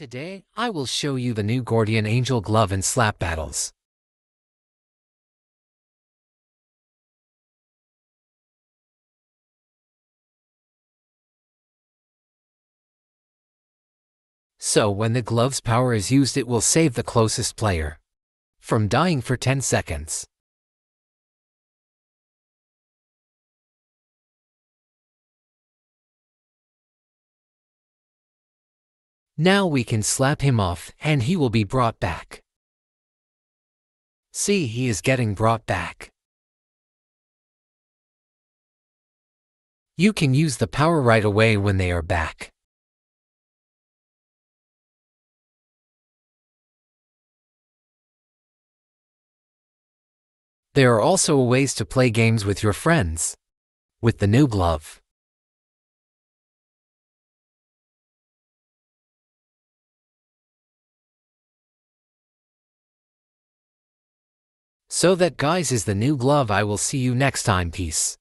Today, I will show you the new Guardian Angel Glove and Slap Battles. So when the glove's power is used it will save the closest player from dying for 10 seconds. Now we can slap him off and he will be brought back. See, he is getting brought back. You can use the power right away when they are back. There are also ways to play games with your friends. With the new glove. So that guys is the new glove I will see you next time peace.